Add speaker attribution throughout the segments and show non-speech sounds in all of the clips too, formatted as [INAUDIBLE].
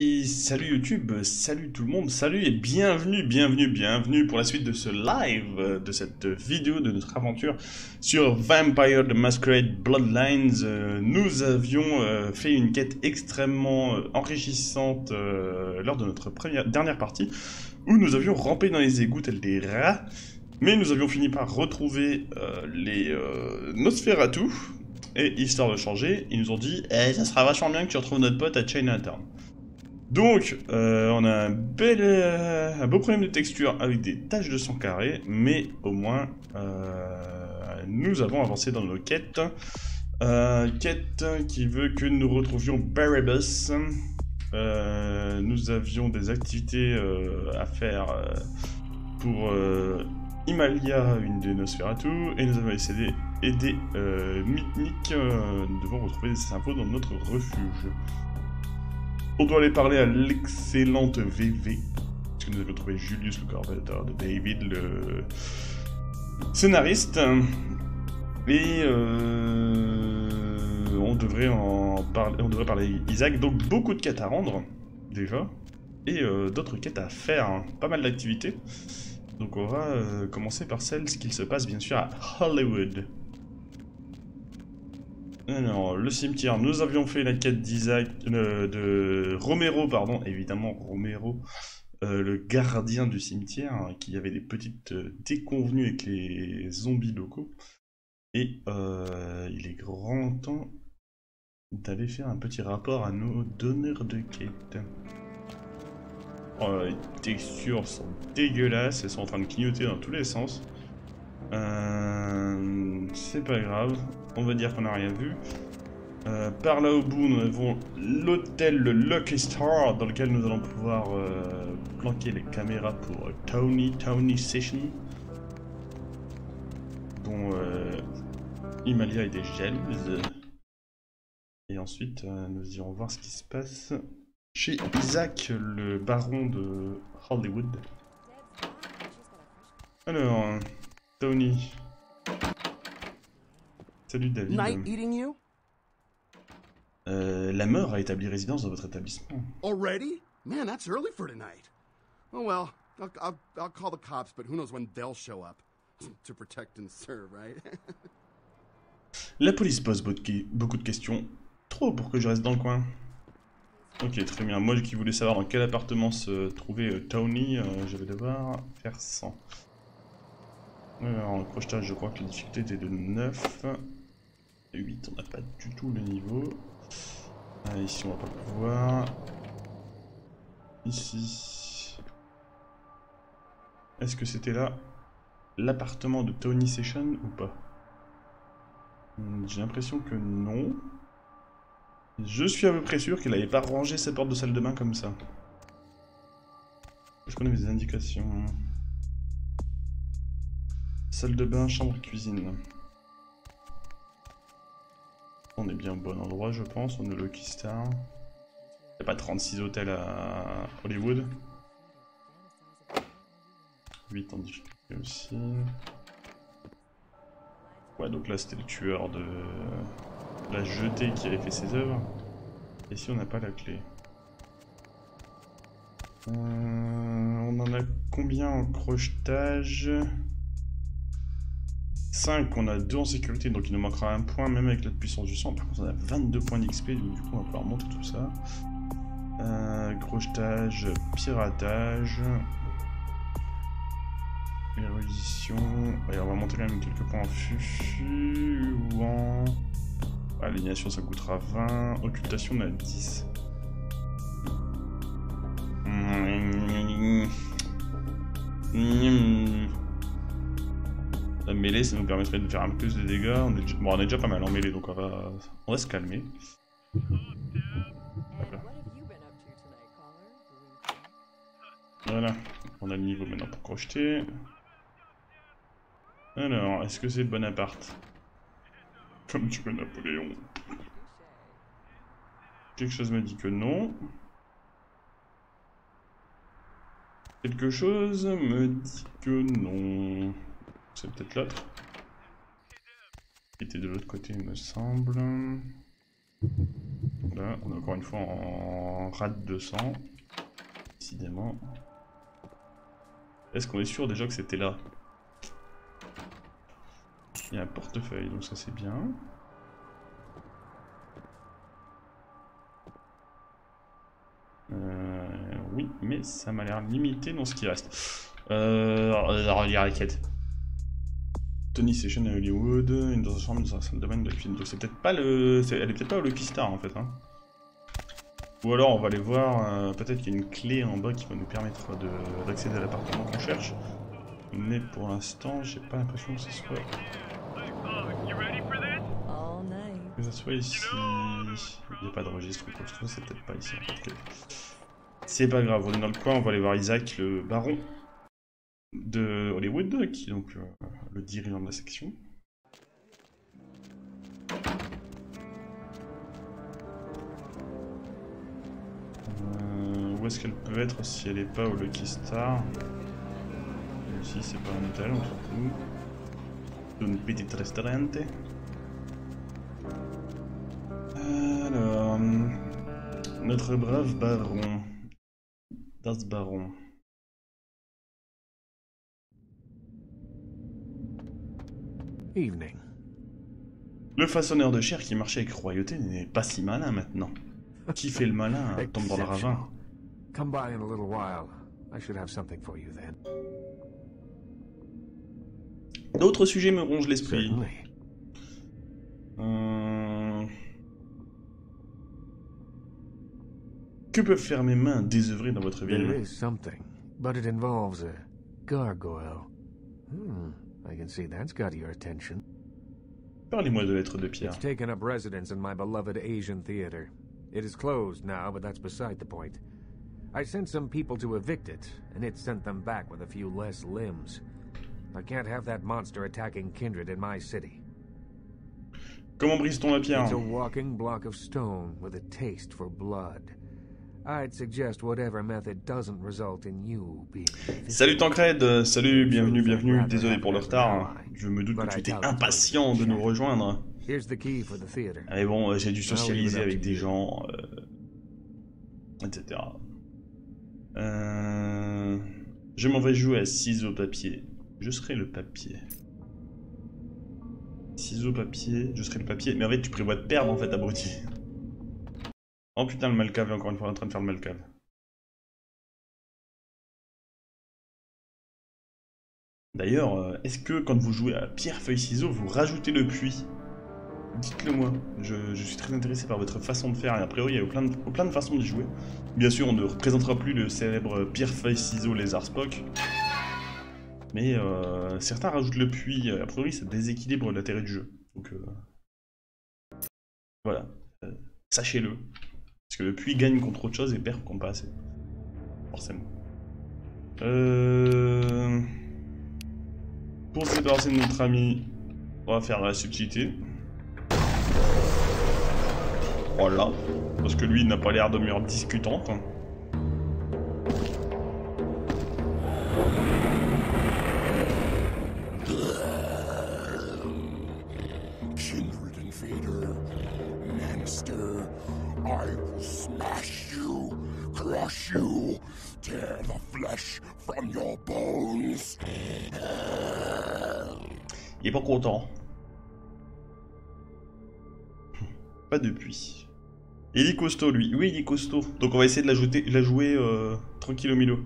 Speaker 1: Et salut YouTube, salut tout le monde, salut et bienvenue, bienvenue, bienvenue pour la suite de ce live, de cette vidéo, de notre aventure sur Vampire the Masquerade Bloodlines. Euh, Nous avions euh, fait une quête extrêmement euh, enrichissante lors de notre dernière partie, où nous avions rampé dans les égouts tels des rats, mais nous avions fini par retrouver les Nosferatu, et histoire de changer, ils nous ont dit eh, ça sera vachement bien que tu retrouves notre pote à Chinatown ». Donc, euh, on a euh, un beau problème de texture avec des taches de sang carré, mais au moins, euh, nous avons avancé dans nos quêtes. Quête qui veut que nous retrouvions Barabbas. Nous avions des activités à faire pour euh, Imalia, une de Nosferatu, et nous avons essayé d'aider euh, nous devons retrouver des infos dans notre refuge. On doit aller parler à l'excellente VV. Parce que nous avons trouvé Julius, le collaborateur de David, le scénariste? Et euh, on devrait en parler. On devrait parler à Isaac. Donc beaucoup de quêtes à rendre, déjà. Et euh, d'autres quêtes à faire. hein. Pas mal d'activités. Donc on va euh, commencer par celle ce qu'il se passe bien sûr à Hollywood. Alors, le cimetière, nous avions fait la quête d'Isaac, euh, de Romero, pardon, évidemment Romero, euh, le gardien du cimetière, hein, qui avait des petites euh, déconvenues avec les zombies locaux. Et il est grand temps d'aller faire un petit rapport à nos donneurs de quête. Oh, les textures sont dégueulasses, elles sont en train de clignoter dans tous les sens. C'est pas grave, on va dire qu'on n'a rien vu. Euh, par là au bout, nous avons l'hôtel, le Lucky Star, dans lequel nous allons pouvoir euh, planquer les caméras pour Tony, Tony Session, dont euh, Imalia était jalouse. Et ensuite, nous irons voir ce qui se passe chez Isaac, le baron de Hollywood. Alors, Tony. Salut David.
Speaker 2: Night eating you?
Speaker 1: Euh, la mort a établi résidence dans votre établissement.
Speaker 2: Already? Man, that's early for tonight. Oh well, I'll, I'll, I'll call the cops, but who knows when they'll show up. [LAUGHS] to protect and serve, right? [LAUGHS]
Speaker 1: La police pose beaucoup de questions. Trop pour que je reste dans le coin. Ok, très bien. Moi qui voulais savoir dans quel appartement se trouvait euh, Tony, euh, je vais devoir faire 100. Alors, en crochetage, je crois que la difficulté était de 9. Et 8, on n'a pas du tout le niveau. Ici, on va pas pouvoir. Ici. Est-ce que c'était là l'appartement de Tony Session ou pas? Hmm, J'ai l'impression que non. Je suis à peu près sûr qu'il n'avait pas rangé ses portes de salle de bain comme ça. Je connais mes indications. Salle de bain, chambre, cuisine. On est bien au bon endroit, je pense. On est Lucky Star. Il a pas 36 hôtels à Hollywood. 8 en difficulté aussi. Ouais, donc là c'était le tueur de la jetée qui avait fait ses œuvres. Et si on n'a pas la clé? Euh, On en a combien en crochetage? 5, on a 2 en sécurité, donc il nous manquera un point, même avec la puissance du sang. Par contre, on a 22 points d'XP, donc du coup, on va pouvoir monter tout ça. Euh, crochetage, piratage. Érudition. Ouais, on va monter quand même quelques points en fufu ou en. Alignation, ça coûtera 20. Occultation, on a 10. La mêlée, ça nous permettrait de faire un peu plus de dégâts. On est. Bon, on est déjà pas mal en mêlée, donc on va, on va se calmer. Voilà. Voilà, on a le niveau maintenant pour crocheter. Alors, est-ce que c'est Bonaparte Comme tu veux Napoléon. Quelque chose me dit que non. Quelque chose me dit que non. C'est peut-être l'autre. Qui était de l'autre côté, il me semble. Là, on est encore une fois en rate 200. Décidément. Est-ce qu'on est sûr déjà que c'était là? Il y a un portefeuille, donc ça c'est bien. Euh, oui, mais ça m'a l'air limité dans ce qui reste. Euh, alors, il la quête. Tony Session à Hollywood, une dans sa chambre, dans sa salle de bain de film. Donc c'est peut-être pas le... Elle est peut-être pas au Lucky Star en fait. Hein. Ou alors on va aller voir, euh, peut-être qu'il y a une clé en bas qui va nous permettre d'accéder à l'appartement qu'on cherche. Mais pour l'instant, j'ai pas l'impression que ce soit... Que ce soit ici... Il n'y a pas de registre ou quoi c'est peut-être pas ici. C'est pas grave, on est dans le coin, on va aller voir Isaac, le baron de Hollywood, qui est donc euh, le dirigeant de la section. Euh, où est-ce qu'elle peut être si elle n'est pas au Lucky Star? Ici, c'est pas un hôtel, on s'en fout. Une petite restaurante. Alors, notre brave baron. Das Baron.
Speaker 3: Evening.
Speaker 1: Le façonneur de chair qui marchait avec royauté n'est pas si malin maintenant. Qui fait le malin tombe dans le ravin.
Speaker 3: Come by in a little while. I should have something for you then.
Speaker 1: D'autres sujets me rongent l'esprit. Euh, Que peuvent faire mes mains désœuvrées dans votre
Speaker 3: There
Speaker 1: ville?
Speaker 3: is something, but it involves a gargoyle. Hmm, I can see that's got your attention.
Speaker 1: Parlez-moi de lettres de pierre.
Speaker 3: It's taken up residence in my beloved Asian theater. It is closed now, but that's beside the point. I sent some people to evict it, and it sent them back with a few less limbs. I can't have that monster attacking kindred in my city.
Speaker 1: Comment brise-t-on la pierre
Speaker 3: It's a walking block of stone with a taste for blood. I'd suggest whatever method doesn't result in you being.
Speaker 1: Salut Tancred, salut, bienvenue, bienvenue, désolé pour le retard. Je me doute que tu étais impatient de nous rejoindre.
Speaker 3: Here's the key for the theater.
Speaker 1: Mais bon, euh, j'ai dû socialiser avec des gens, euh, etc. Euh, je m'en vais jouer à ciseaux papier. Je serai le papier. Ciseaux papier, je serai le papier. Mais en fait, tu prévois de perdre en fait, abruti. Oh putain, le malcave est encore une fois en train de faire le malcave. D'ailleurs, euh, est-ce que quand vous jouez à pierre, feuille, ciseaux, vous rajoutez le puits? Dites-le moi, je, suis très intéressé par votre façon de faire et a priori il y a plein de, de façons d'y jouer. Bien sûr, on ne représentera plus le célèbre pierre, feuille, ciseaux, lézard, Spock. Mais euh, certains rajoutent le puits, a priori ça déséquilibre l'intérêt du jeu. Donc euh, voilà, sachez-le. Parce que le puits gagne contre autre chose et perd contre pas assez. Forcément. Euh... Pour se débarrasser de notre ami, on va faire la subtilité. Voilà. Parce que lui, il n'a pas l'air de mûre discutante. hein.
Speaker 4: From your bones.
Speaker 1: Il est pas content. Pas de puits. Il est costaud, lui. Oui, il est costaud. Donc on va essayer de l'ajouter, la jouer euh, tranquille milo.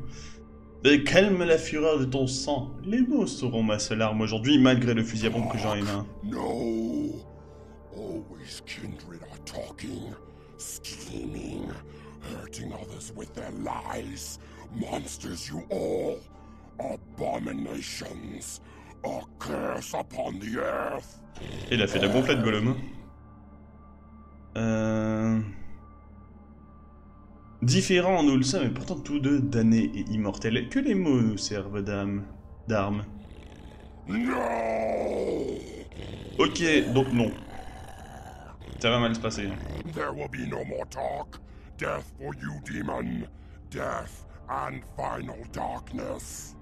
Speaker 1: Euh, calme la fureur de ton sang. Les mots seront ma seule arme aujourd'hui, malgré le fusil à pompe que j'ai en les mains.
Speaker 4: No. Always kindred are talking, scheming, hurting others with their lies. Monsters, you all. Abominations. A curse upon the earth.
Speaker 1: Il a fait de la gonflette, Gollum. Euh... Différents, nous le sommes, et pourtant tous deux damnés et immortels. Que les mots nous servent d'âme, d'armes.
Speaker 4: No!
Speaker 1: Ok, donc non. Ça va mal se passer.
Speaker 4: There will be no more talk. Death for you, demon. Death and final darkness.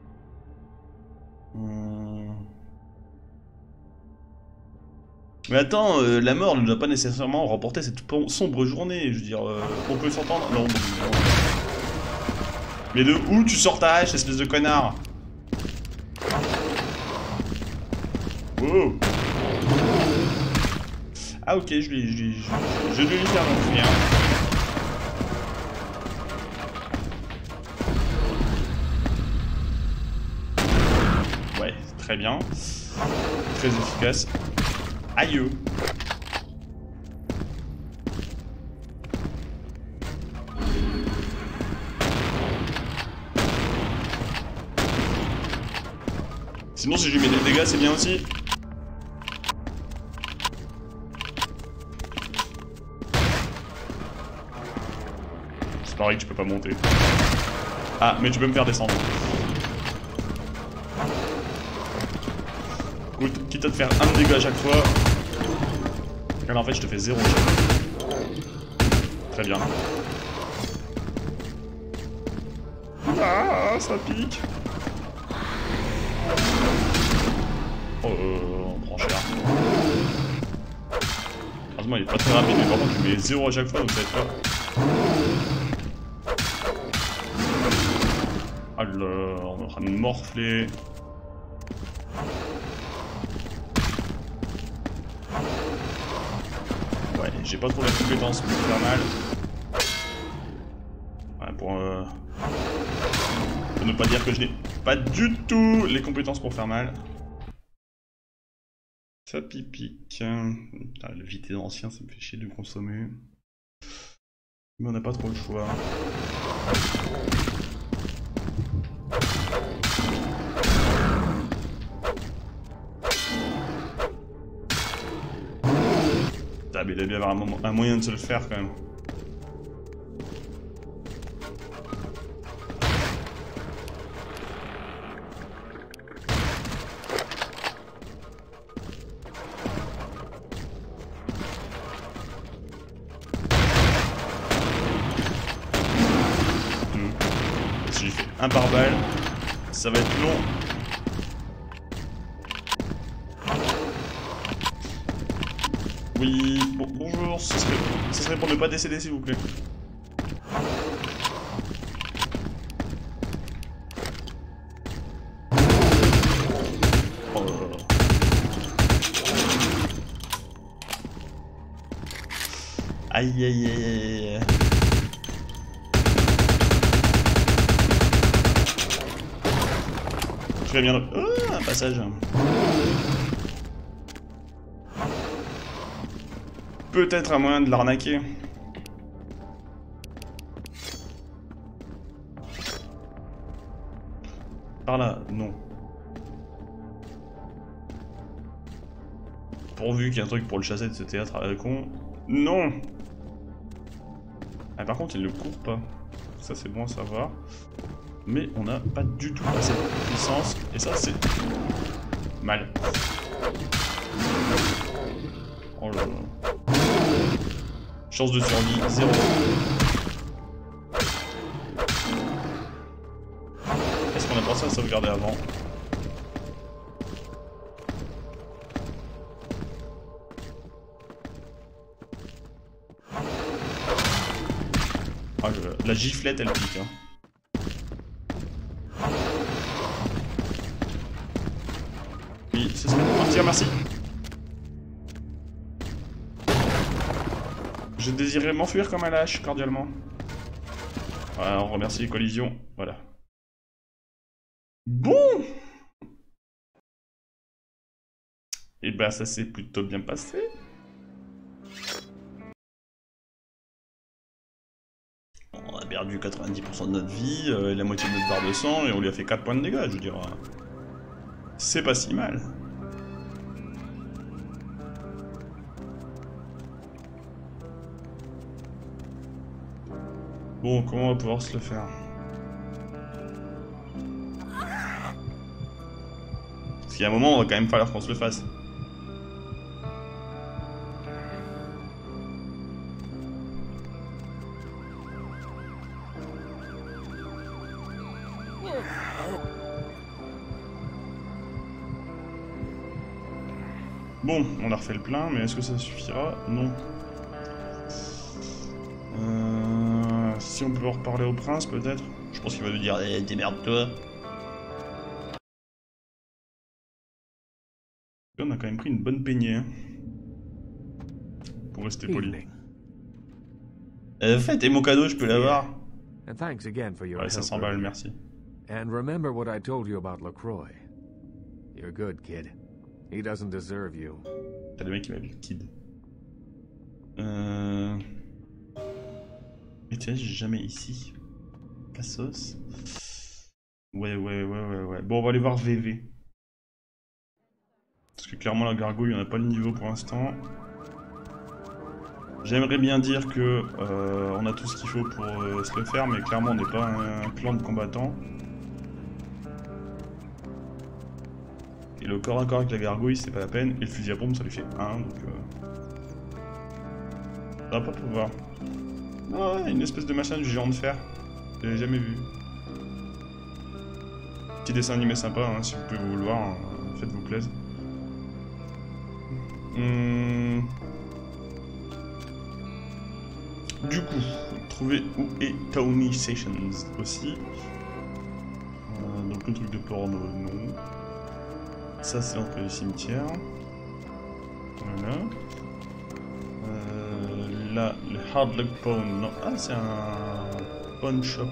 Speaker 1: Hmm. Mais attends, euh, la mort ne doit pas nécessairement remporter cette sombre journée. Je veux dire, euh, on peut s'entendre Non. Mais de où tu sors ta hache, espèce de connard? Wow Ah ok, je lui, je lui- je, je vais lui faire très bien. Très efficace. Aïe Sinon si je lui mets des dégâts c'est bien aussi. C'est pareil tu peux pas monter. Ah mais tu peux me faire descendre. Quitte à te faire un dégât à chaque fois. Alors en fait je te fais zéro. Très bien. Ah, ça pique. Oh, euh, on prend cher. Heureusement il est pas très rapide, mais par contre tu mets zéro à chaque fois, donc ça va être. Alors, on de morfler. Ouais, pas trop la compétence pour faire mal. Ouais, pour, euh, pour ne pas dire que je n'ai pas du tout les compétences pour faire mal. Ça pipique. Putain, le vité ancien, ça me fait chier de consommer. Mais on n'a pas trop le choix. Il doit bien avoir un, moyen de se le faire quand même. Hmm. Un par ça va être long. Bonjour, ce serait, ce serait pour ne pas décéder s'il vous plaît. Oh. Aïe aïe aïe aïe aïe. Très bien. Ah, un passage. Peut-être un moyen de l'arnaquer. Par là, non. Pourvu qu'il y ait un truc pour le chasser de ce théâtre à la con. Non ah, Par contre, il ne court pas. Ça, c'est bon à savoir. Mais on n'a pas du tout assez de puissance. Et ça, c'est... Mal. Oh là là. Chance de survie, 0. Est-ce qu'on a pensé à sauvegarder avant Ah, je- La giflette, elle pique. Hein. Oui, c'est ça. Partir, merci. Je désirais m'enfuir comme un lâche, cordialement. Voilà, on remercie les collisions. Voilà. Bon Et ben ça s'est plutôt bien passé. On a perdu 90% de notre vie, euh, la moitié de notre barre de sang, et on lui a fait 4 points de dégâts, je veux dire. euh, C'est pas si mal. Bon, comment on va pouvoir se le faire Parce qu'il y a un moment, on va quand même falloir qu'on se le fasse. Bon, on a refait le plein, mais est-ce que ça suffira? Non. Si on peut reparler au prince, peut-être Je pense qu'il va nous dire eh, démerde-toi. On a quand même pris une bonne peignée. Hein. Pour rester poli. Euh, fait, et mon cadeau, je peux l'avoir
Speaker 3: And thanks again for your
Speaker 1: Ouais, ça
Speaker 3: help
Speaker 1: s'emballe,
Speaker 3: earlier.
Speaker 1: merci.
Speaker 3: And remember what I told you about LaCroix. You're good, kid. He doesn't deserve you.
Speaker 1: T'as des mecs qui m'appellent Kid. Euh... Et tiens, j'ai jamais ici. Cassos. Ouais, ouais, ouais, ouais, ouais. Bon, on va aller voir VV. Parce que clairement, la gargouille, on n'a pas le niveau pour l'instant. J'aimerais bien dire que euh, on a tout ce qu'il faut pour euh, se le faire, mais clairement, on n'est pas un clan de combattants. Et le corps à corps avec la gargouille, c'est pas la peine. Et le fusil à pompe, ça lui fait 1, donc... Euh... Ça va pas pouvoir. Ah ouais, une espèce de machin du géant de fer. J'avais jamais vu. Petit dessin animé sympa, hein, si vous pouvez vous voir, hein, faites-vous plaisir. Hum. Du coup, trouver où? Est Tony Sessions aussi. Euh, donc le truc de porno, non. Ça c'est l'entrée du cimetière. Voilà. Le Hard Luck Pawn, non. Ah, c'est un pawn shop.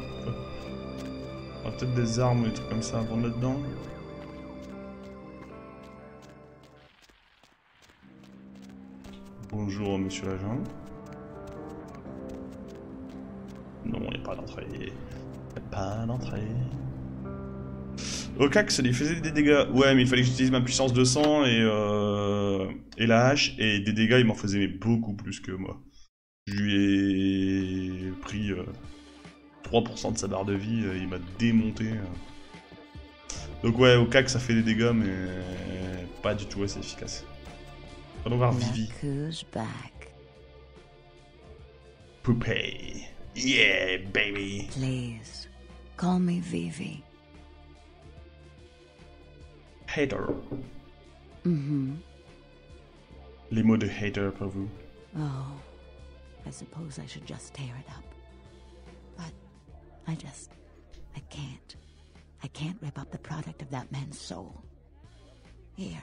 Speaker 1: On a peut-être des armes ou des trucs comme ça à vendre là-dedans. Bonjour, monsieur l'agent. Non, il n'y a pas d'entrée. Il a pas d'entrée. Au cac, ça lui faisait des dégâts. Ouais, mais il fallait que j'utilise ma puissance de sang et, euh, et la hache. Et des dégâts, il m'en faisait beaucoup plus que moi. Je lui ai pris euh, 3% de sa barre de vie. euh, il m'a démonté. euh. Donc ouais, au cac, ça fait des dégâts, mais pas du tout assez efficace. On va voir Vivi.
Speaker 5: Back.
Speaker 1: Poupée. Yeah, baby.
Speaker 5: Please, call me Vivi.
Speaker 1: Hater.
Speaker 5: Mm-hmm.
Speaker 1: Les mots de hater pour vous.
Speaker 5: Oh, I suppose I should just tear it up. But I just, I can't. I can't rip up the product of that man's soul. Here,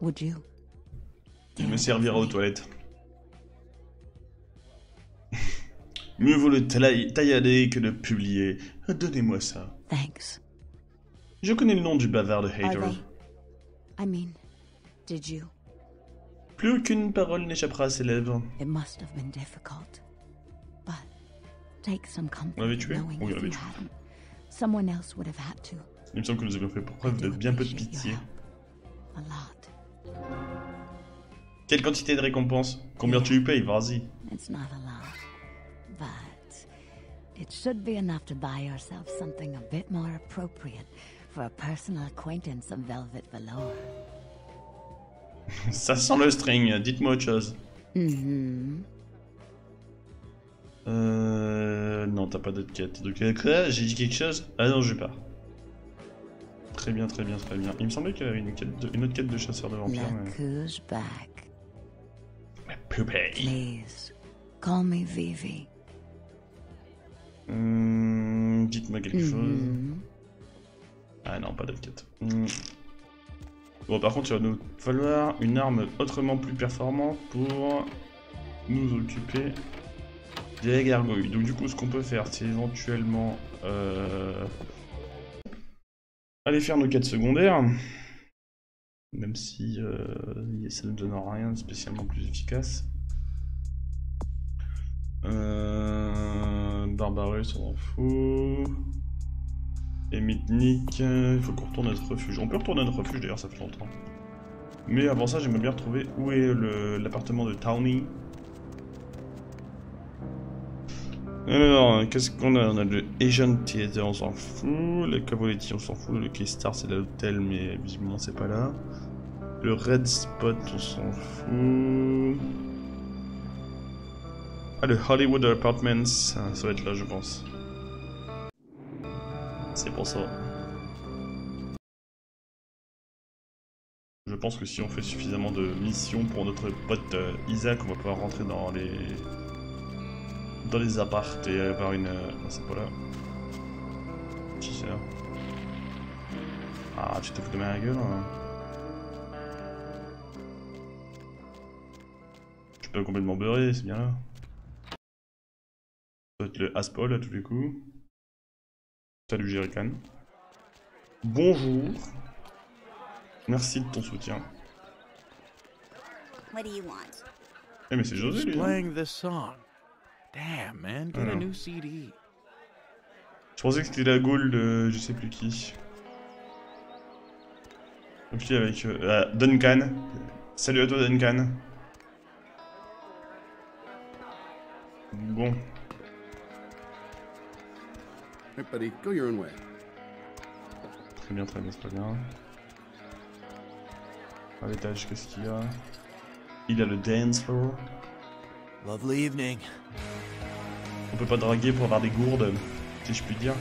Speaker 5: would you?
Speaker 1: Il me servira aux toilettes. [LAUGHS] Mieux vaut le taillader que de publier. Donnez-moi ça.
Speaker 5: Thanks.
Speaker 1: Je connais le nom du bavard de hater.
Speaker 5: I mean, did you?
Speaker 1: Plus aucune parole n'échappera à ses lèvres.
Speaker 5: It must have been difficult. But take some comfort
Speaker 1: On l'avait tué? Oui, on l'avait tué.
Speaker 5: someone else would have had to.
Speaker 1: Il me semble que nous avions fait preuve de bien peu de pitié.
Speaker 5: A lot.
Speaker 1: Quelle quantité de récompense Combien tu lui payes? Vas-y.
Speaker 5: It's not a lot, but it should be enough to buy yourself something a bit more appropriate for a personal acquaintance of velvet velour. [LAUGHS]
Speaker 1: Ça sent le string, dites-moi autre chose.
Speaker 5: Mm-hmm.
Speaker 1: Euh... Non, t'as pas d'autre quête. Donc, euh, quoi J'ai dit quelque chose Ah non, je pars. Très bien, très bien, très bien. Il me semblait qu'il y avait une, quête de- une autre quête de chasseur de vampires.
Speaker 5: Look back.
Speaker 1: Poupée.
Speaker 5: Please, call me Vivi.
Speaker 1: Hum, Dites-moi quelque chose.
Speaker 5: Mhm.
Speaker 1: Ah non, pas d'autre quête. Hum. Bon, par contre, il va nous falloir une arme autrement plus performante pour nous occuper des gargouilles. Donc, du coup, ce qu'on peut faire, c'est éventuellement euh, aller faire nos quêtes secondaires. Même si euh, ça ne donne rien de spécialement plus efficace. Euh, Barbarus, on s'en fout. Et Mitnick, il faut qu'on retourne à notre refuge. On peut retourner à notre refuge d'ailleurs, ça fait longtemps. Mais avant ça, j'aimerais bien retrouver où est l'appartement de Towny. Alors, qu'est-ce qu'on a? On a le Asian Theater, on s'en fout. Le Cavoletti, on s'en fout. Le Keystar, c'est l'hôtel, mais visiblement, c'est pas là. Le Red Spot, on s'en fout. Ah, le Hollywood Apartments, ça va être là, je pense. C'est pour ça. Je pense que si on fait suffisamment de missions pour notre pote euh, Isaac, on va pouvoir rentrer dans les dans les apparts et avoir une. Non, c'est pas là. Là Ah, tu te fous de ma gueule. Hein. Je peux complètement beurrer, c'est bien là. Ça doit être le Aspol à tous les coups. Salut Jerrycan. Bonjour. Merci de ton soutien.
Speaker 6: What do you want?
Speaker 1: Eh mais c'est José lui. Hein.
Speaker 7: playing this song? Damn, man, get
Speaker 1: I
Speaker 7: a
Speaker 1: know.
Speaker 7: new CD.
Speaker 1: Je pensais que c'était la Gaule de je sais plus qui. Donc lui avec euh, ah, Duncan. Salut à toi Duncan. Bon,
Speaker 2: Hey, buddy, go your own way.
Speaker 1: très bien, très bien, c'est pas bien. À l'étage, qu'est-ce qu'il y a? Il a le dance floor.
Speaker 7: Lovely evening.
Speaker 1: On peut pas draguer pour avoir des gourdes, si je puis dire.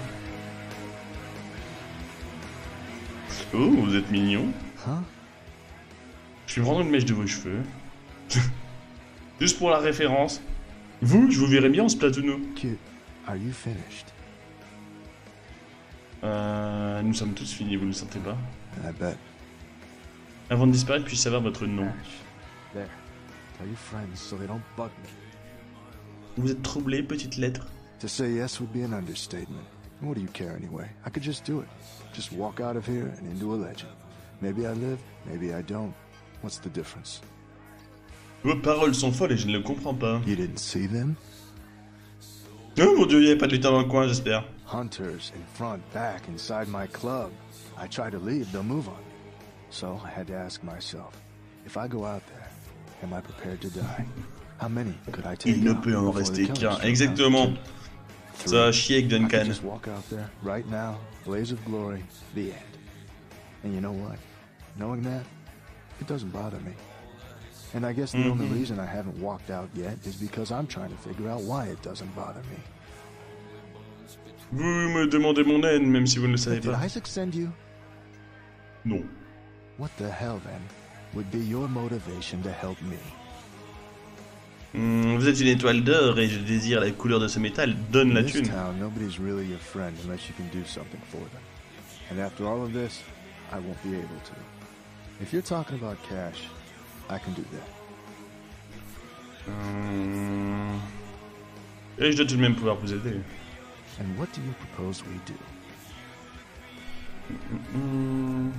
Speaker 1: Oh, vous êtes mignon.
Speaker 2: Huh?
Speaker 1: Je vais prendre une mèche de vos cheveux. [LAUGHS] Juste pour la référence. Vous, je vous verrai bien en Splatoon.
Speaker 2: Kid, are you finished?
Speaker 1: Euh, nous sommes tous finis, vous ne le sentez pas
Speaker 2: I bet.
Speaker 1: Avant de disparaître, puis-je savoir votre nom
Speaker 2: There. Tell your friends? So they don't bug me.
Speaker 1: Vous êtes troublé, petite lettre
Speaker 8: To say yes would be an understatement. What do you care anyway? I could just do it. Just walk out of here and into a legend. Maybe I live, maybe I don't. What's the difference?
Speaker 1: Vos paroles sont folles et je ne le comprends pas.
Speaker 8: You didn't see them?
Speaker 1: Oh mon dieu, il n'y avait pas de lutin dans le coin, j'espère.
Speaker 8: Hunters in front, back, inside my club. I try to leave, they'll move on me. So I had to ask myself, if I go out there, am I prepared to die? How many could I take
Speaker 1: Il ne peut en rester qu'un. Exactement. Ça a chier avec Duncan.
Speaker 8: just walk out there right now, blaze of glory, the end. And you know what? Knowing that, it doesn't bother me. And I guess the only
Speaker 1: Mhm.
Speaker 8: reason I haven't walked out yet is because I'm trying to figure out why it doesn't bother me.
Speaker 1: Vous me demandez mon aide, même si vous ne le savez pas. Non.
Speaker 8: What the hell then would be your motivation to help me?
Speaker 1: Hmm, vous êtes une étoile d'or et je désire la couleur de ce métal. Donne la thune.
Speaker 8: town, nobody's really your friend unless you can do something for them. And after all of this, I won't be able to. If you're talking about cash, I can do that.
Speaker 1: Hmm. Et je dois tout de même pouvoir vous aider.
Speaker 8: And what do you propose we do?
Speaker 1: Hmm.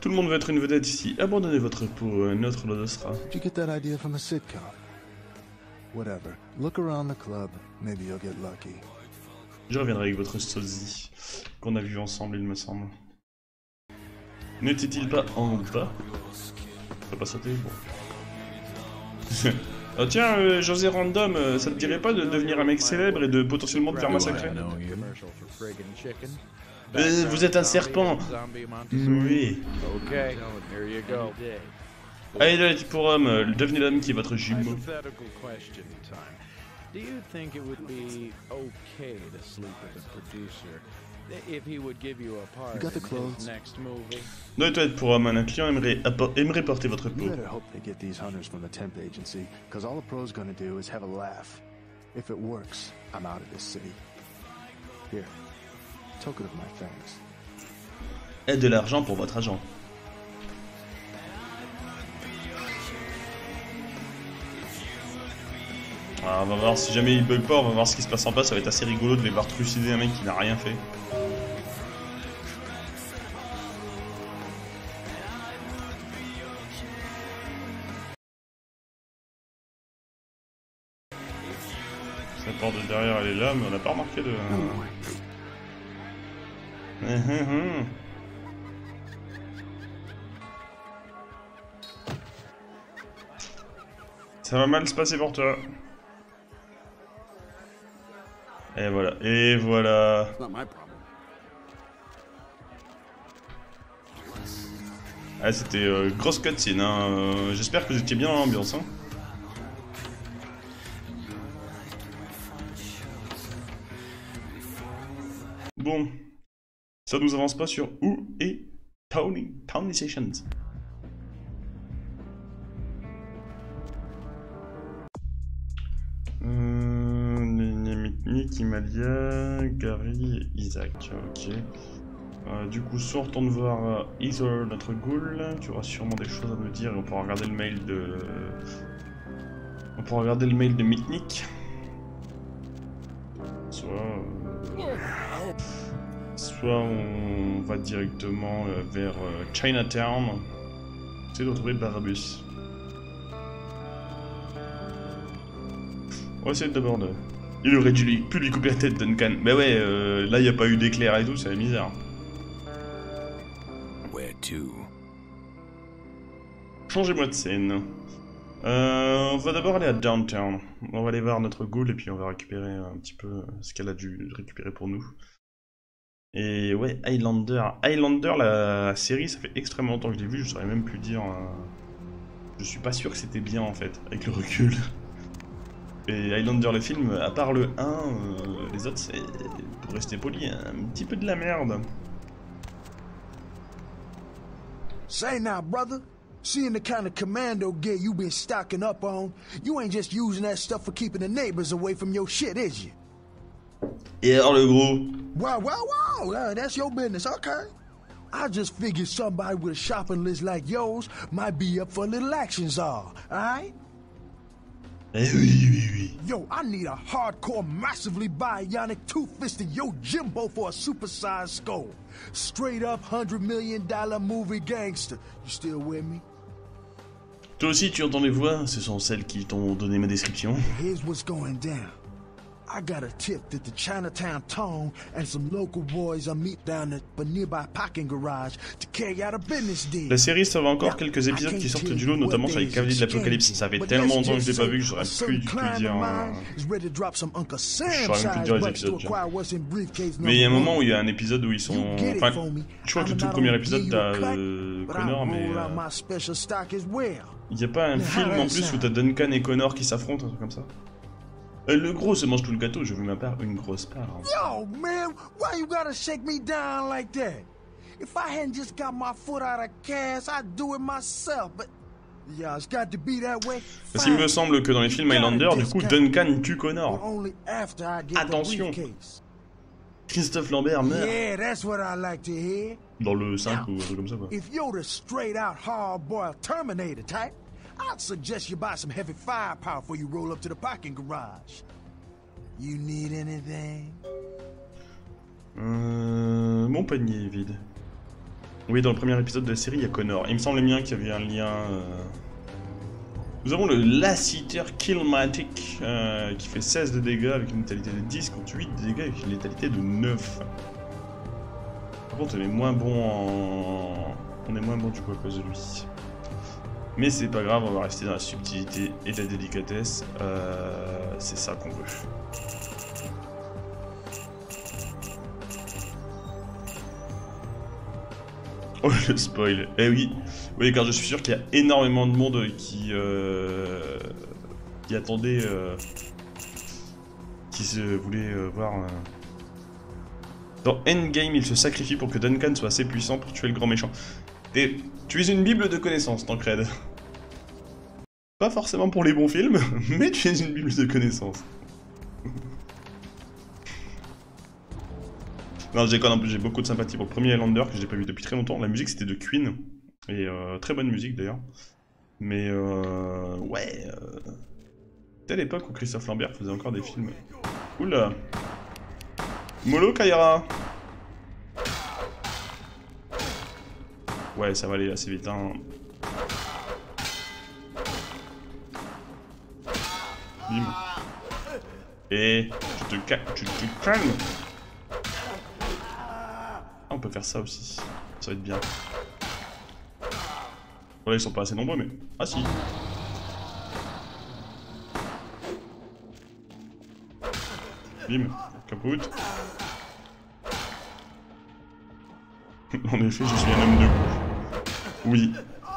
Speaker 1: Tout le monde veut être une vedette ici. Abandonnez votre peau, euh, notre lot sera.
Speaker 8: Did you get that idea from a sitcom? Whatever. Look around the club. Maybe you'll get lucky.
Speaker 1: Je reviendrai avec votre sosie qu'on a vu ensemble, il me semble. N'était-il pas en bas? Je peux pas sauter Bon. [LAUGHS] oh tiens, euh, José Random, euh, ça te dirait pas de devenir un mec célèbre et de potentiellement te faire massacrer. Euh, vous êtes un serpent. Oui.
Speaker 7: Okay, here you go.
Speaker 1: Allez, là, pour homme, euh, devenez l'homme qui est votre jumeau.
Speaker 7: Hypothetical question time. Do you think it would be okay to sleep with a producer if he would give you a part
Speaker 8: You got the
Speaker 7: in
Speaker 8: clothes?
Speaker 7: his next movie?
Speaker 1: Doit être pour homme, un client aimerait, aimerait porter votre peau.
Speaker 8: better hope they get these hunters from the temp agency, because all the pro's gonna do is have a laugh. If it works, I'm out of this city. Here. Token of my thanks.
Speaker 1: Et de l'argent pour votre agent. Ah, on va voir si jamais il bug pas, on va voir ce qui se passe en bas, ça va être assez rigolo de les voir trucider un mec qui n'a rien fait. Sa porte de derrière elle est là, mais on n'a pas remarqué de... Hum, hum, hum. Ça va mal se passer pour toi. Et voilà, et voilà. Ah, c'était euh, grosse cutscene, hein. euh, J'espère que vous étiez bien dans l'ambiance, hein. Bon, Ça nous avance pas sur où est Tony, Tony Sessions. Nick, Imalia, Gary, Isaac, ok. Euh, du coup, soit retourne voir euh, Ether, notre ghoul, tu auras sûrement des choses à me dire et on pourra regarder le mail de... On pourra regarder le mail de Mitnick. Soit... euh, Soit on va directement euh, vers euh, Chinatown. Essayer de retrouver Barabbas. On va essayer d'abord de... Il aurait dû lui, pu lui couper la tête, Duncan. Mais ouais, euh, là il n'y a pas eu d'éclair et tout, c'est bizarre.
Speaker 4: Where to?
Speaker 1: Changez-moi de scène. Euh, on va d'abord aller à Downtown. On va aller voir notre ghoul et puis on va récupérer un petit peu ce qu'elle a dû récupérer pour nous. Et ouais, Highlander. Highlander, la série, ça fait extrêmement longtemps que je l'ai vu, je saurais même plus dire. euh, Je suis pas sûr que c'était bien en fait, avec le recul. Et Highlander, le film, à part le 1, euh, les autres, c'est, pour rester poli, un petit peu de la merde.
Speaker 6: Say now, brother. Seeing the kind of commando gear you been stocking up on, you ain't just using that stuff for keeping the neighbors away from your shit, is you?
Speaker 1: Et alors le gros?
Speaker 6: Wow, wow, wow. Uh, that's your business, okay. I just figured somebody with a shopping list like yours might be up for a little action czar, alright?
Speaker 1: Eh oui, oui, oui.
Speaker 6: Yo, I need a hardcore, massively bionic, two-fisted Yo Jimbo for a supersized skull. Straight up hundred million dollar movie gangster. You still with me?
Speaker 1: Toi aussi, tu entends les voix Ce sont celles qui t'ont donné ma description.
Speaker 6: Here's what's going down. I got a tip that the Chinatown Tone and some local boys are meet down at a nearby parking garage to carry out a business deal.
Speaker 1: La série, ça va encore quelques épisodes qui sortent du lot, notamment sur les cavaliers de l'Apocalypse. Ça fait tellement longtemps que je l'ai pas vu que j'aurais plus du tout dire.
Speaker 6: Je
Speaker 1: saurais même plus dire les épisodes, Mais il y a un moment où il y a un épisode où ils sont. Enfin, je crois que le tout premier épisode, t'as euh, Connor, mais. euh, Il y a pas un film en plus où t'as Duncan et Connor qui s'affrontent, un truc comme ça? Le gros se mange tout le gâteau, je veux ma part, une grosse part.
Speaker 6: Yo, man, why you gotta shake me down like that? If I hadn't just got my foot out of cast, I'd do it myself, but yeah, it's got to be that way.
Speaker 1: Parce qu'il me semble que dans les films Highlander, du coup, Duncan tue Connor. Attention. Christophe Lambert meurt
Speaker 6: Yeah, that's what I like to hear.
Speaker 1: dans le 5 ou un truc comme ça, quoi.
Speaker 6: If you're the straight out hard-boiled Terminator type, I'd suggest you buy some heavy firepower before you roll up to the parking garage. You need anything?
Speaker 1: Euh, mon panier est vide. Oui, dans le premier épisode de la série, il y a Connor. Il me semblait bien qu'il y avait un lien. euh. Nous avons le Lassiter Killmatic euh, qui fait 16 de dégâts avec une létalité de 10 contre 8 de dégâts avec une létalité de 9. Par contre, on est moins bon en. On est moins bon du coup à cause de lui. Mais c'est pas grave, on va rester dans la subtilité et la délicatesse. Euh, c'est ça qu'on veut. Oh le spoil. Eh oui. Oui, car je suis sûr qu'il y a énormément de monde qui euh, qui attendait, euh, qui se voulait voir. Dans Endgame, il se sacrifie pour que Duncan soit assez puissant pour tuer le grand méchant. Tu es une bible de connaissances, Tancred. Pas forcément pour les bons films, [LAUGHS] mais tu es une bible de connaissances. Non, en plus j'ai beaucoup de sympathie pour le premier Highlander que j'ai pas vu depuis très longtemps. La musique c'était de Queen, et euh, très bonne musique d'ailleurs. Mais euh, ouais, euh, c'était l'époque où Christophe Lambert faisait encore des films. Oula Molo Kaira Ouais, ça va aller assez vite, hein. Bim. Et tu te, tu te calmes ah, on peut faire ça aussi. Ça va être bien. Bon, là, ils sont pas assez nombreux, mais... Ah, si. Bim. Capoute. [LAUGHS] en effet, je suis un homme de goût. Oui.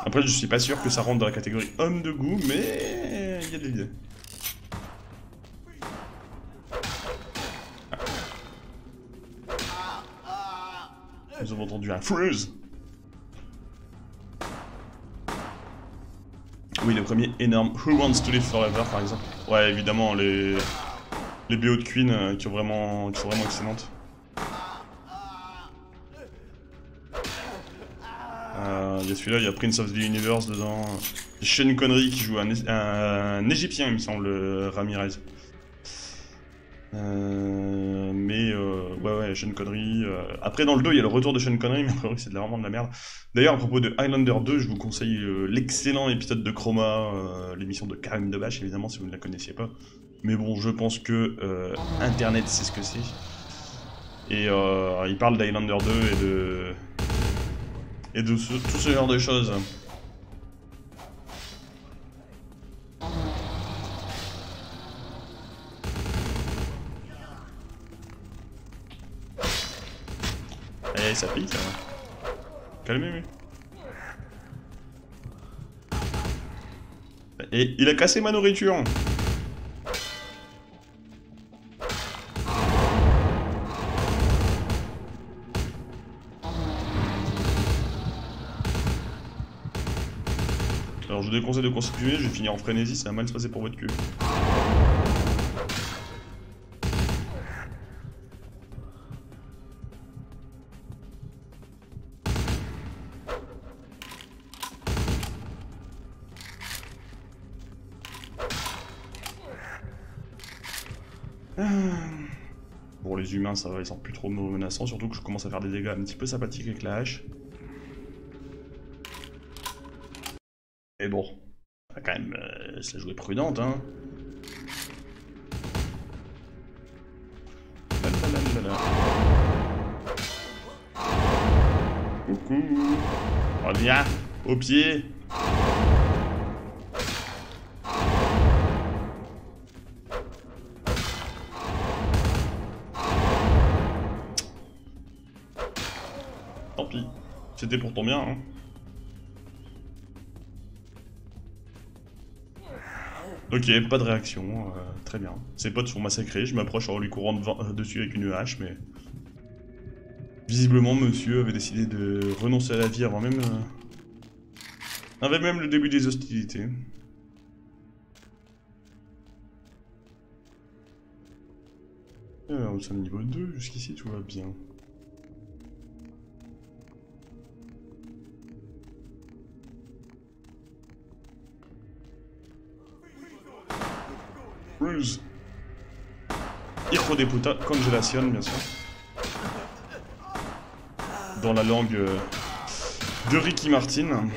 Speaker 1: Après, je suis pas sûr que ça rentre dans la catégorie homme de goût, mais... Il y a des idées. Nous avons entendu un freeze. Oui, le premier énorme. Who Wants to Live Forever, par exemple. Ouais, évidemment, les les BO de Queen euh, qui, ont vraiment, qui sont vraiment excellentes. Euh, il y a celui-là, il y a Prince of the Universe dedans. Sean Connery qui joue un, un, Égyptien, il me semble, Ramirez. Euh, euh, ouais, ouais, Sean Connery. Euh. Après, dans le 2, il y a le retour de Sean Connery, [LAUGHS] mais c'est vraiment de la merde. D'ailleurs, à propos de Highlander 2, je vous conseille l'excellent épisode de Chroma, l'émission de Karim Debache, évidemment, si vous ne la connaissiez pas. Mais bon, je pense que Internet sait ce que c'est. Et il parle d'Highlander 2 et de. et de tout ce genre de choses. Eh, ça pique, hein. Calmez-vous. Et il a cassé ma nourriture. Alors je vous déconseille de continuer, je vais finir en frénésie, ça va mal se passer pour votre cul. Ça va, ils sont plus trop menaçants, surtout que je commence à faire des dégâts un petit peu sympathiques avec la hache. Mais bon, quand même euh, la jouer prudente, hein. Coucou Reviens Au pied C'était pour ton bien, hein. Ok, pas de réaction, euh, très bien. Ses potes sont massacrés, je m'approche en lui courant euh, dessus avec une hache, mais... Visiblement, monsieur avait décidé de renoncer à la vie avant même... Euh, même le début des hostilités. Alors, nous sommes niveau 2, jusqu'ici tout va bien. Ruse. Hijo de congélation, bien sûr. Dans la langue euh, de Ricky Martin.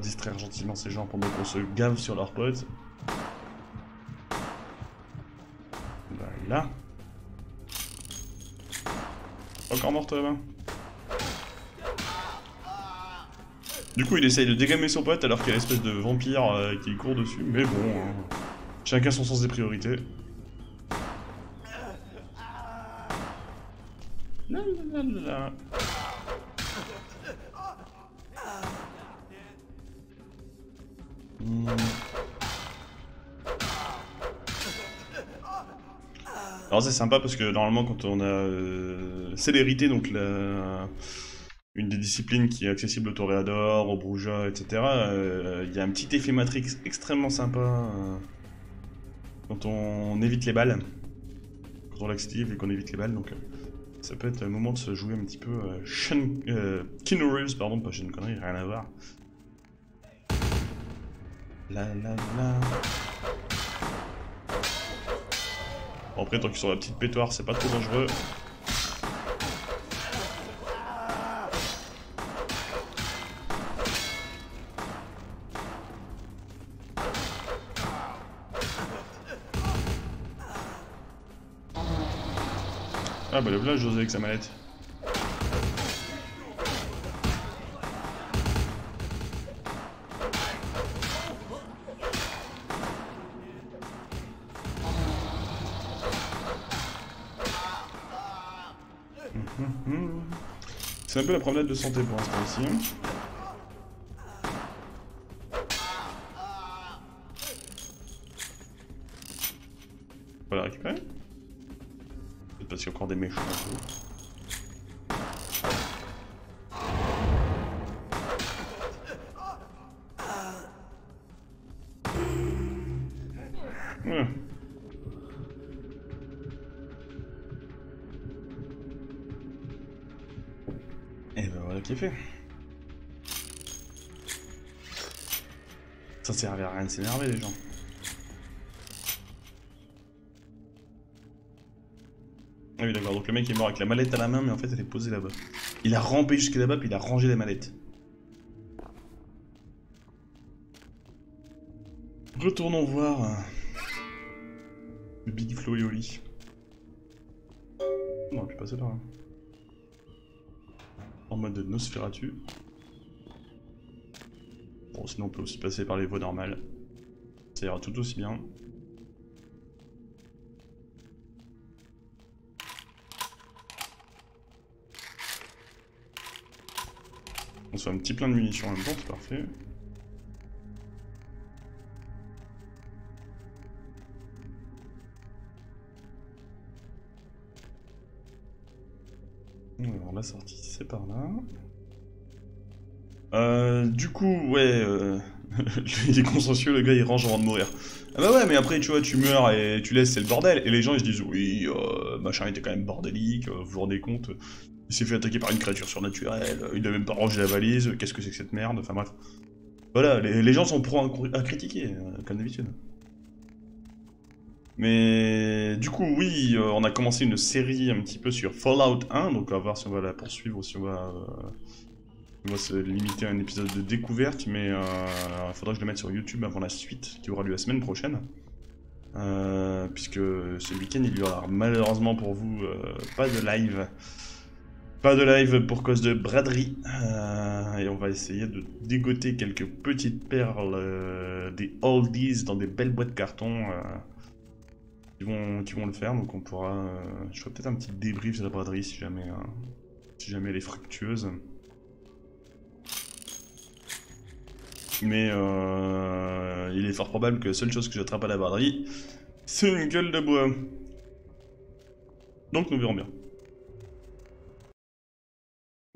Speaker 1: Distraire gentiment ces gens pendant qu'on se gave sur leurs potes. Voilà. Encore morte là Du coup, il essaye de dégamer son pote alors qu'il y a l'espèce de vampire euh, qui court dessus, mais bon, hein. chacun son sens des priorités. La la la C'est sympa parce que normalement quand on a euh, célérité, donc la, une des disciplines qui est accessible au toréador, au brouja, etc., euh, il y a un petit effet Matrix extrêmement sympa euh, quand on évite les balles, quand on l'active et qu'on évite les balles, donc ça peut être un moment de se jouer un petit peu euh, pardon, pas Sean Connery, rien à voir. La la la. Après, tant qu'ils sont la petite pétoire, c'est pas trop dangereux. Ah bah le voilà José avec sa mallette. Un peu la promenade de santé pour l'instant ici. De s'énerver les gens. Ah oui d'accord, donc le mec est mort avec la mallette à la main mais en fait elle est posée là-bas. Il a rampé jusqu'à là-bas puis il a rangé les mallettes. Retournons voir euh, le Big Flo et Oli. On aurait pu passer par là. En mode Nosferatu. Bon, sinon on peut aussi passer par les voies normales. Ira tout aussi bien. On se fait un petit plein de munitions en même c'est parfait. Alors la sortie c'est par là. Euh, du coup, ouais, euh, [LAUGHS] il est consciencieux, le gars il range avant de mourir. Ah bah ouais, mais après tu vois, tu meurs et tu laisses, c'est le bordel. Et les gens ils se disent, oui, euh, machin était quand même bordélique, euh, vous vous rendez compte, il s'est fait attaquer par une créature surnaturelle, il a même pas rangé la valise, qu'est-ce que c'est que cette merde, enfin bref. Voilà, les, gens sont pro à, à critiquer, comme d'habitude. Mais du coup, oui, on a commencé une série un petit peu sur Fallout 1, donc on va voir si on va la poursuivre ou si on va, on va se limiter à un épisode de découverte, mais il faudra que je le mette sur YouTube avant la suite, qui aura lieu la semaine prochaine. Euh, puisque ce week-end, il y aura malheureusement pour vous euh, pas de live. Pas de live pour cause de braderie. Euh, et on va essayer de dégoter quelques petites perles, euh, des oldies dans des belles boîtes carton. euh, qui vont, qui vont le faire, donc on pourra... euh, je ferai peut-être un petit débrief sur la braderie si jamais, euh, si jamais elle est fructueuse. Mais euh, il est fort probable que la seule chose que j'attrape à la braderie, c'est une gueule de bois. Donc nous verrons bien.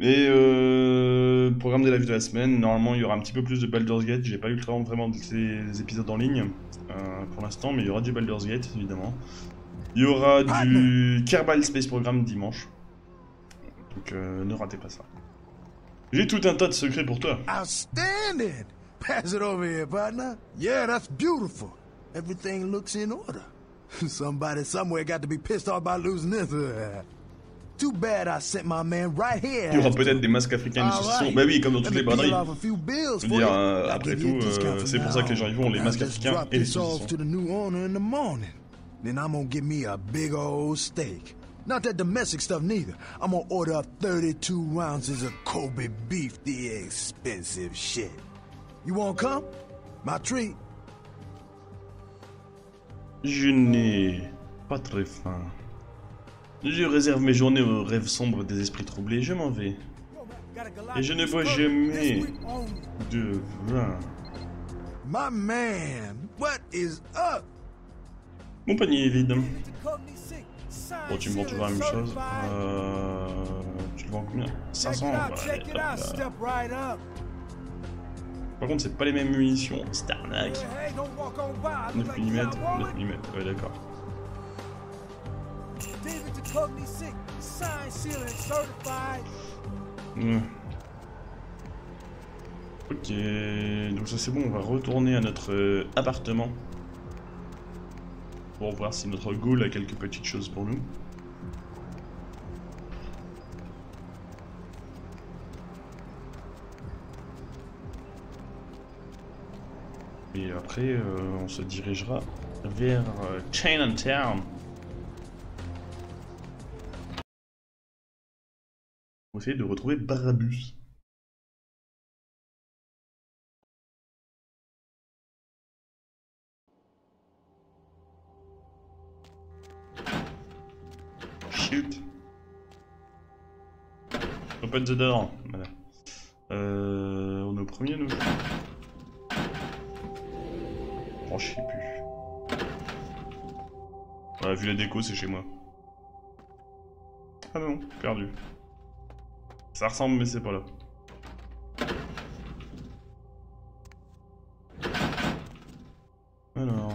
Speaker 1: Et euh, programme de la vie de la semaine, normalement il y aura un petit peu plus de Baldur's Gate, j'ai pas eu le temps vraiment de ces épisodes en ligne euh, pour l'instant, mais il y aura du Baldur's Gate évidemment. Il y aura du Kerbal Space Program dimanche. Donc euh, ne ratez pas ça. J'ai tout un tas de secrets pour toi.
Speaker 6: Outstanding! Pass it over here, partner. Yeah, that's beautiful. Everything looks in order. [LAUGHS] Somebody somewhere got to be pissed off by losing this. [LAUGHS] Too bad I sent my man right here.
Speaker 1: Il y aura peut-être des masques africains de saucisson. Bah oui, comme dans toutes les braderies.
Speaker 6: a few bills
Speaker 1: Je veux dire, euh, après
Speaker 6: give
Speaker 1: tout, euh, c'est pour ça que les gens y vont, les masques africains et les saucissons.
Speaker 6: to the new owner in the morning. Then I'm gonna get me a big old steak. Not that domestic stuff neither. I'm gonna order up 32 ounces of Kobe beef, the expensive shit. You wanna come? My treat.
Speaker 1: Je n'ai pas très faim. Je réserve mes journées aux rêves sombres des esprits troublés, je m'en vais. Et je ne bois jamais de vin.
Speaker 6: My man, what is up?
Speaker 1: Mon panier est vide. Bon, tu me vends toujours la même chose? Euh... Tu le vends combien? 500 ouais, hop là. Par contre, c'est pas les mêmes munitions. C'est arnaque. 9 mm, 9 mm. Ouais, d'accord. Ouais. Ok, donc ça c'est bon, on va retourner à notre euh, appartement. Pour voir si notre ghoul a quelques petites choses pour nous. Et après, euh, on se dirigera vers euh, Chinatown. Pour essayer de retrouver Barabus. Shoot. Open the door. Euh, on est au premier, nous Oh, je sais plus. Ouais, vu la déco, c'est chez moi. Ah non, perdu. Ça ressemble, mais c'est pas là. Alors...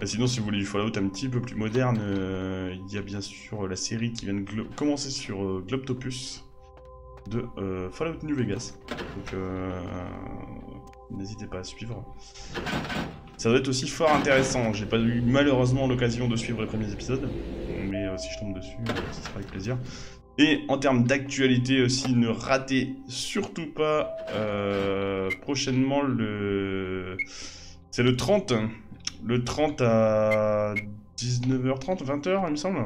Speaker 1: Bah, sinon, si vous voulez du Fallout un petit peu plus moderne, euh, il y a bien sûr la série qui vient de commencer sur euh, Globtopus de euh, Fallout New Vegas. Donc, euh, n'hésitez pas à suivre. Ça doit être aussi fort intéressant. J'ai pas eu malheureusement l'occasion de suivre les premiers épisodes, mais euh, si je tombe dessus, ce sera avec plaisir. Et en termes d'actualité aussi, ne ratez surtout pas prochainement le... C'est le 30 le 30 à 19h30, 20h, il me semble.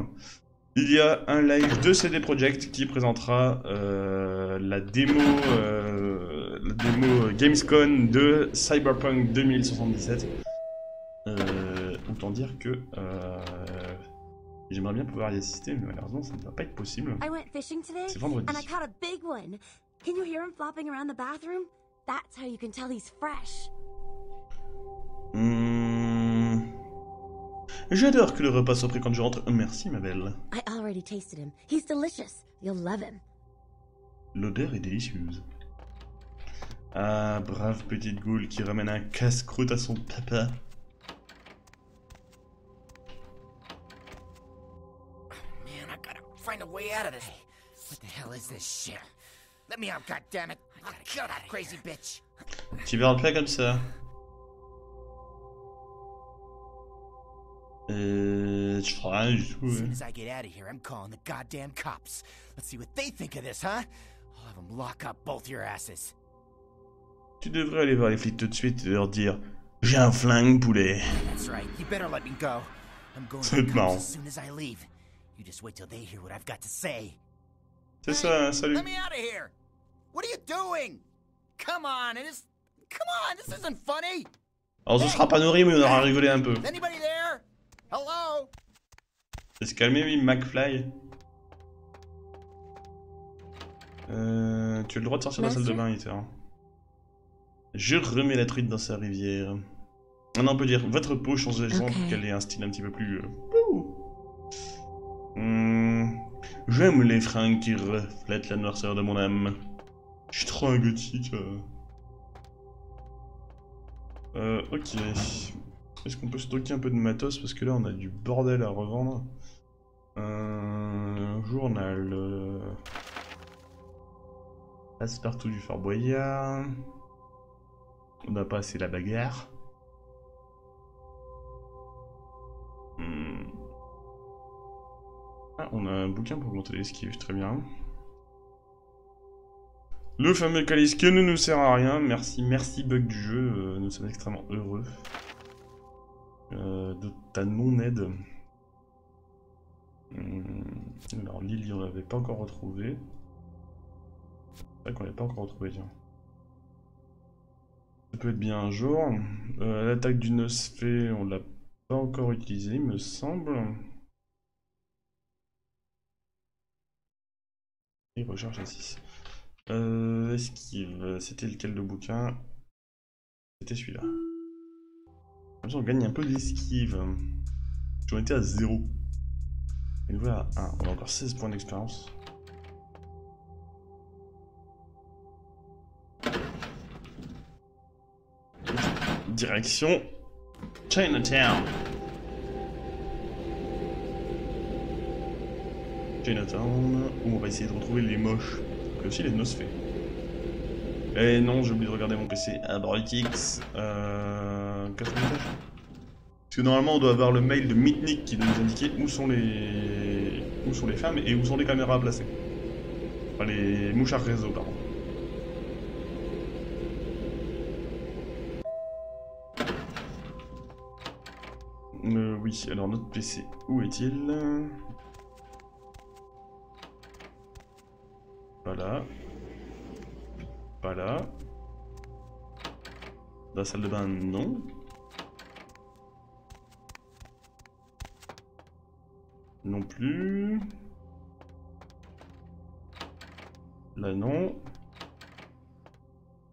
Speaker 1: Il y a un live de CD Projekt qui présentera euh, la démo, euh, la démo Gamescom de Cyberpunk 2077. Euh, autant dire que euh, j'aimerais bien pouvoir y assister, mais malheureusement ça ne va pas être possible. C'est vendredi.
Speaker 9: And
Speaker 1: J'adore que le repas soit prêt quand je rentre. Merci, ma belle.
Speaker 9: I already tasted him. He's delicious. You'll love him.
Speaker 1: L'odeur est délicieuse. Ah, brave petite goule qui ramène un casse-croûte à son papa.
Speaker 10: Man, I gotta find a way out of this. What the hell is this shit? Let me out, goddammit! I'll kill that crazy bitch!
Speaker 1: Tu verras le plat comme ça. Euh, je ferai rien du tout.
Speaker 10: As soon
Speaker 1: ouais.
Speaker 10: as I get out of here, I'm calling the goddamn cops. Let's see what they think of this, huh? I'll have them lock up both your asses.
Speaker 1: Tu devrais aller voir les flics tout de suite et leur dire J'ai un flingue, poulet.
Speaker 10: That's right. You better let me go. I'm going
Speaker 1: Ça
Speaker 10: to
Speaker 1: va
Speaker 10: the
Speaker 1: être
Speaker 10: cops
Speaker 1: marrant.
Speaker 10: as soon as I leave. You just wait till they hear what I've got to say.
Speaker 1: C'est ça, salut.
Speaker 10: Let me out of here! What are you doing? Come on, it is. Come on, this isn't funny.
Speaker 1: Alors, ce sera pas nourri, mais on aura rigolé un peu.
Speaker 10: Anybody there? Hello?
Speaker 1: C'est se calmer, oui, McFly. Euh, tu as le droit de sortir de la salle de bain, Ether. Je remets la truite dans sa rivière. Ah non, on peut dire votre peau changeait
Speaker 5: Ok.
Speaker 1: pour qu'elle ait un style un petit peu plus. euh. Hmm, J'aime les fringues qui reflètent la noirceur de mon âme. Je suis trop un gothique. euh. Euh, ok. Est-ce qu'on peut stocker un peu de matos Parce que là, on a du bordel à revendre. Un journal. euh, Passe-partout du Fort Boyard. On n'a pas assez la bagarre. Hmm. Ah, on a un bouquin pour augmenter l'esquive, très bien. Le fameux calice ne nous sert à rien. Merci, merci bug du jeu. euh, nous sommes extrêmement heureux euh, de ta non-aide. Hmm, Alors, Lily, on l'avait pas encore retrouvé. C'est vrai qu'on l'avait pas encore retrouvé, tiens. Ça peut être bien un jour. Euh, L'attaque du Nosfé, on l'a pas encore utilisé, il me semble. Et recherche à 6. Euh, esquive, c'était lequel de bouquin? C'était celui-là. On gagne un peu d'esquive. J'en étais à 0. Et nous voilà à 1. On a encore 16 points d'expérience. Direction Chinatown. Chinatown, où on va essayer de retrouver les moches. Et aussi les nosfés. Et non, j'ai oublié de regarder mon PC. Abrotix. Euh. 4 Parce que normalement, on doit avoir le mail de Mitnick qui doit nous indiquer où sont les. où sont les femmes et où sont les caméras à placer. Enfin, les mouchards réseau, pardon. Euh, oui, alors notre PC, où est-il? Pas là. Pas là. Dans la salle de bain, non. Non plus. Là non.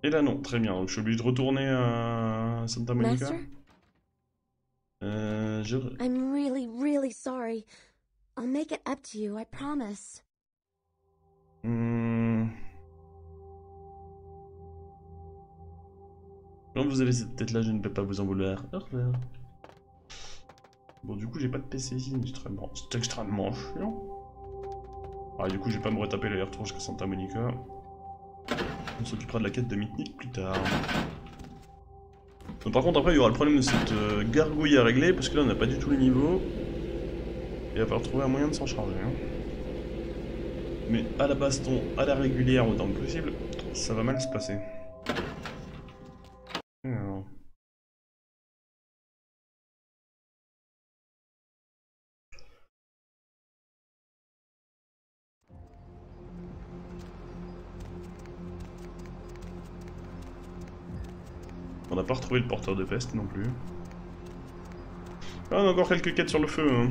Speaker 1: Et là non, très bien. Donc je suis obligé de retourner à Santa Monica.
Speaker 9: Master?
Speaker 1: Euh, je...
Speaker 9: I'm really, really sorry. I'll make it up to you, I promise.
Speaker 1: Hmm. Quand vous avez cette tête là, je ne peux pas vous en vouloir. Au revoir. Bon, du coup, j'ai pas de PC ici, c'est extrêmement, c'est extrêmement chiant. Ah, du coup, je vais pas me retaper l'aller-retour jusqu'à Santa Monica. On s'occupera de la quête de Mitnick plus tard. Par contre, après, il y aura le problème de cette euh, gargouille à régler, parce que là, on n'a pas du tout les niveaux. Et il va falloir trouver un moyen de s'en charger. hein. Mais à la baston, à la régulière, autant que possible, ça va mal se passer. Le porteur de peste non plus. Ah, on a encore quelques quêtes sur le feu. hein.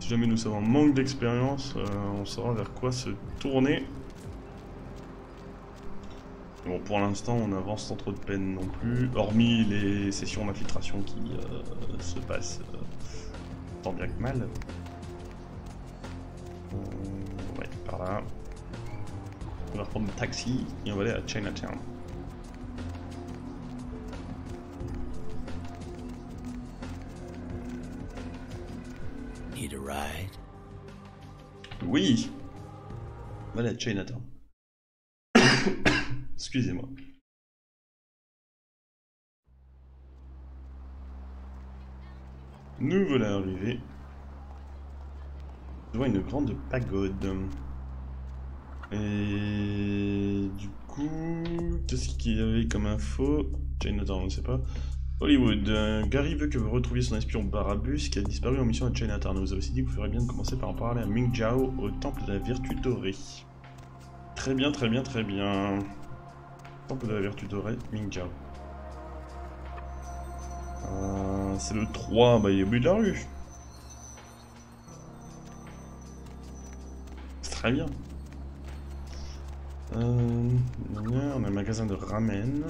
Speaker 1: Si jamais nous savons manque d'expérience, euh, on saura vers quoi se tourner. Bon, pour l'instant, on avance sans trop de peine non plus, hormis les sessions d'infiltration qui euh, se passent euh, tant bien que mal. Euh, ouais, par là. On va reprendre le taxi et on va aller à Chinatown. Oui Voilà, Chinatown. [COUGHS] Excusez-moi. Nous voilà arrivés devant une grande pagode. Et du coup, qu'est-ce qu'il y avait comme info Chinatown, on ne sait pas. Hollywood, euh, Gary veut que vous retrouviez son espion Barabus qui a disparu en mission à Chinatown. Vous avez aussi dit que vous ferez bien de commencer par en parler à Ming Jiao au temple de la Virtu Dorée. Très bien, très bien, très bien. Temple de la Virtu Dorée, Ming Jiao. Euh, c'est le 3, bah il est au bout de la rue. C'est très bien. Euh, on a un magasin de ramen.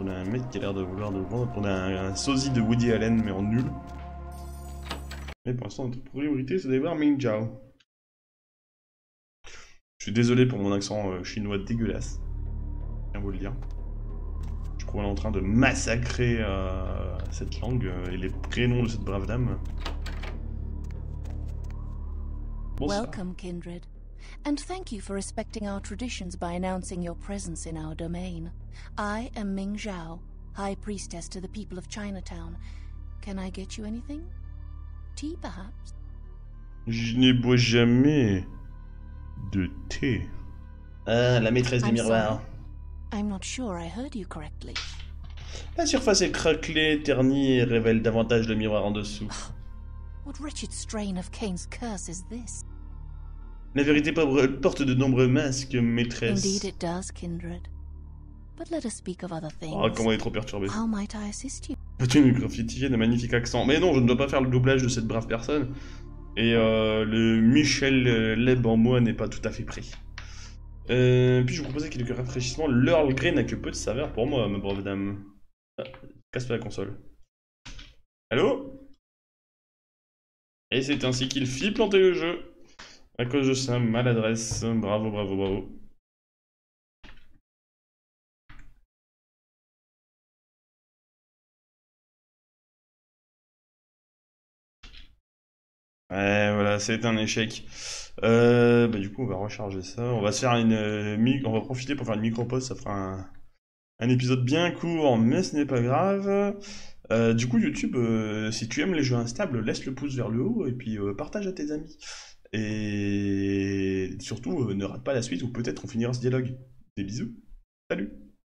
Speaker 1: On a un mec qui a l'air de vouloir de vendre. On a un, sosie de Woody Allen, mais en nul. Mais pour l'instant, notre priorité, c'est d'aller voir Ming Jiao. Je suis désolé pour mon accent euh, chinois dégueulasse. Je crois qu'on est en train de massacrer euh, cette langue euh, et les prénoms de cette brave dame. Bonsoir.
Speaker 11: Welcome, Kindred. And thank you for respecting our traditions by announcing your presence in our domain. I am Ming Zhao, High Priestess to the people of Chinatown. Can I get you anything? Tea, perhaps?
Speaker 1: Je ne bois jamais de thé. Ah, la maîtresse des
Speaker 11: I'm
Speaker 1: miroirs.
Speaker 11: sorry. I'm not sure I heard you correctly.
Speaker 1: La surface est craquelée, ternie et révèle davantage le miroir en dessous. [GASPS]
Speaker 11: What wretched strain of Cain's curse is this?
Speaker 1: La vérité porte de nombreux masques, maîtresse.
Speaker 11: Indeed it does, Kindred. But let us speak of other things.
Speaker 1: Oh, comment elle est trop perturbée.
Speaker 11: How might I assist you?
Speaker 1: Peux-tu nous graffitier de magnifiques accents Mais non, je ne dois pas faire le doublage de cette brave personne. Et euh, le Michel euh, Leb en moi n'est pas tout à fait prêt. Euh, puis je vous proposais quelques rafraîchissements? L'Earl Grey n'a que peu de saveur pour moi, ma brave dame. Ah, casse pas la console. Allô? Et c'est ainsi qu'il fit planter le jeu. À cause de sa maladresse. Bravo, bravo, bravo. Ouais, voilà, c'est un échec. Euh, bah, du coup, on va recharger ça. On va faire une, euh, on va profiter pour faire une micro-pause. Ça fera un, épisode bien court, mais ce n'est pas grave. Euh, du coup, YouTube, si tu aimes les jeux instables, laisse le pouce vers le haut et puis partage à tes amis. Et surtout, euh, ne rate pas la suite ou peut-être on finira ce dialogue. Des bisous. Salut